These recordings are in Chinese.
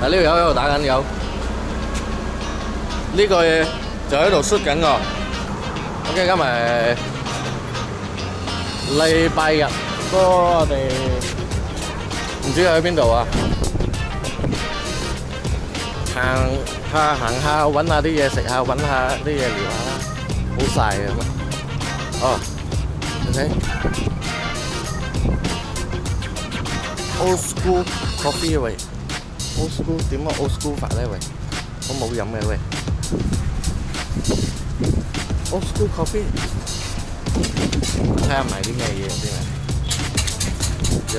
嗱呢條友喺度打緊油，呢個嘢就喺度 shoot 緊喎。OK，今日禮拜日，不過我哋唔知去邊度啊？行下行下，揾下啲嘢食下，揾下啲嘢聊下啦，好曬啊！哦，你睇 old school coffee 喂 ，old school 点啊 old school 法咧喂，我冇饮嘅喂，old school coffee，睇下买啲咩嘢先啊，有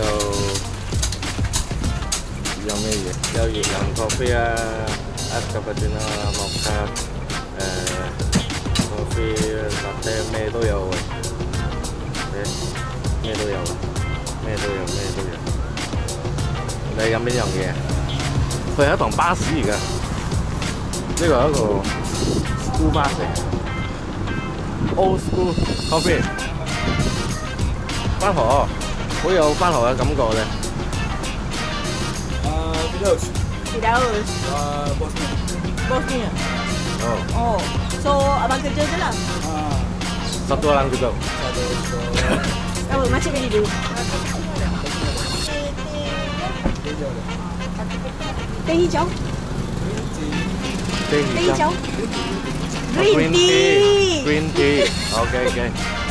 有咩嘢？有热饮 coffee 啊，ice cappuccino 啊，摩卡，诶 coffee latte 咩都有喂，咩都有啊，咩都有咩都有。你饮边样嘢？ 佢系一堂巴士嚟㗎，呢个系一个 school 巴士，old school coffee。翻学，好有翻学嘅感觉咧。 Uh, Firdaus. Firdaus. Uh, bosnya. Bosnya. 哦， Oh. So abang kerja je lah. Ah, satu orang juga. satu so, Oh, macam ni dulu. hijau dia. Teh hijau. Teh Teh hijau. hijau. Green tea. Green tea. OK OK。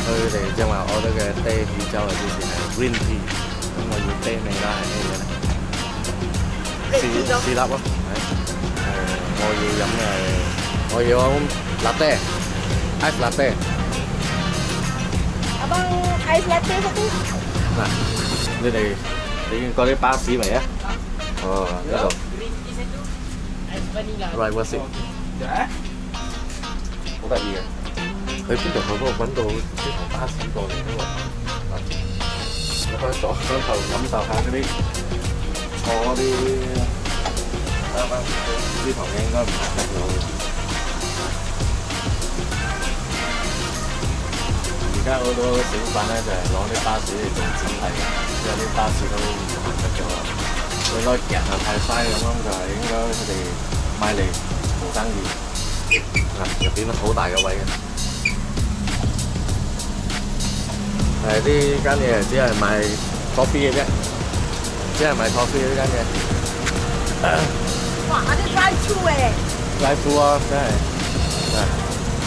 佢哋正话 order 嘅 teh hijau 系之前系 green tea，咁我要 teh 味啦，系咩嘢咧？士士粒咯，系诶，我要饮嘅系我要 latte ice latte。 Abang ais latte satu. 嗱，你哋你见过啲巴士未啊？ 哦，呢度 rival seat，Sekejap eh. 好得意嘅。佢邊度去嗰度揾到呢台巴士過嚟嗰個？你可以坐嗰頭感受下嗰啲坐嗰啲啱啱呢台嘢應該唔行得到。而家好多小販咧就係攞啲巴士嚟做展係嘅，因為啲巴士都唔行得咗啦。佢攞夾又太嘥咁樣，就係應該佢哋買嚟做生意。啊，入邊好大嘅位嘅。誒呢間嘢只係賣 coffee 嘅啫，只係賣 coffee 呢間嘢。Wah, ada drive thru eh. 拉夫啊，真係啊，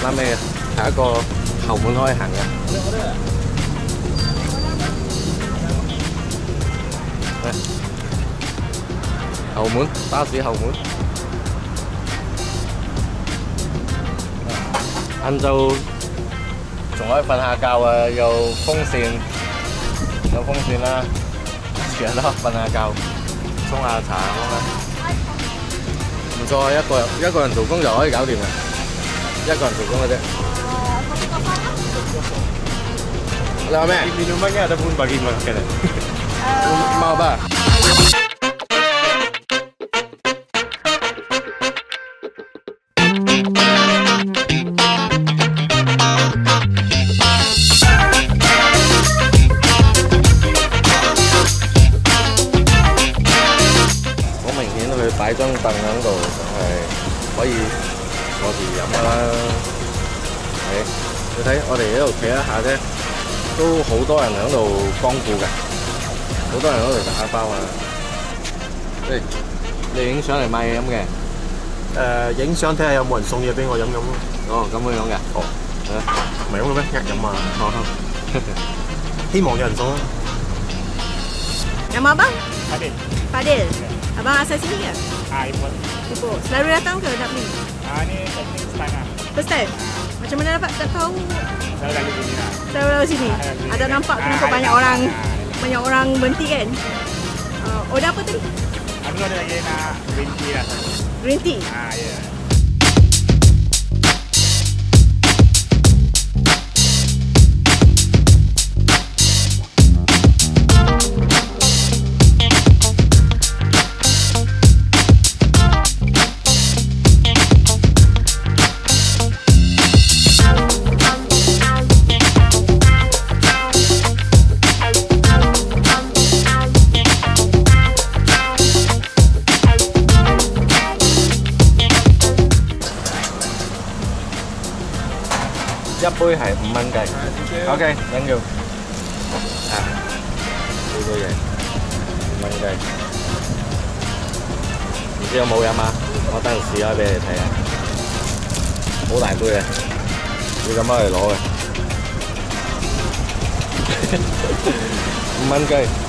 拉尾係一個後門可以行嘅。嚟后门，巴士后门。晏昼仲可以瞓下觉啊，有风扇，有风扇啦，全日都瞓下觉，冲下茶咁啊。唔错啊，一个人一个人做工就可以搞掂啦，一个人做工嘅啫。你话咩？ Minumannya ataupun bagi makan. mau apa? Hổ 擺張凳喺度，係可以坐住飲噶啦。係，你睇我哋喺度企一下啫，都好多人喺度光顧嘅，好多人喺度食下包啊。即係你影相嚟買嘢飲嘅。誒影相睇下有冇人送嘢俾我飲飲咯。哦，咁樣樣嘅。哦，唔係咁嘅咩？呃飲啊！希望有人送啊！Nama abang? Adil. Fadil. Abang asal sini ke? Ah, ibu. Ipoh. Selalu datang ke nak beli? Ah, ni teknik setengah. First time? Macam mana dapat tak tahu dah di sini lah. selalu lewat sini? Ada nampak nampak banyak orang banyak orang berhenti kan? Uh, order apa tadi? Aku ada lagi nak green tea lah. Green tea. Ah, ya. 一杯係五蚊雞。OK，thank you。啊，呢杯嘢五蚊雞，唔知有冇飲啊？我等陣試下俾你睇下，好大杯啊，要咁樣嚟攞嘅，五蚊雞。